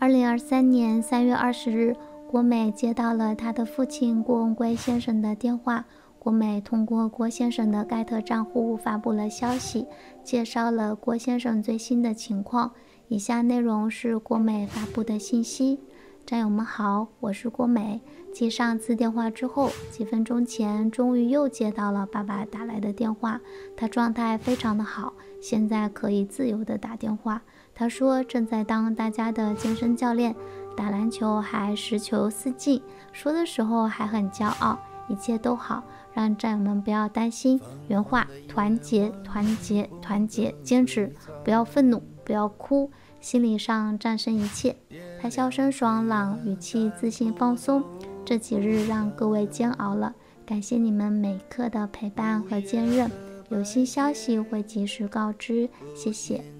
二零二三年三月二十日，郭美接到了她的父亲郭文贵先生的电话。郭美通过郭先生的盖特账户发布了消息，介绍了郭先生最新的情况。以下内容是郭美发布的信息：战友们好，我是郭美。接上次电话之后，几分钟前终于又接到了爸爸打来的电话。他状态非常的好，现在可以自由的打电话。他说正在当大家的健身教练，打篮球还十球四进。说的时候还很骄傲，一切都好。让战友们不要担心，原话：团结，团结，团结，坚持，不要愤怒，不要哭，心理上战胜一切。他笑声爽朗，语气自信放松。这几日让各位煎熬了，感谢你们每刻的陪伴和坚韧。有新消息会及时告知，谢谢。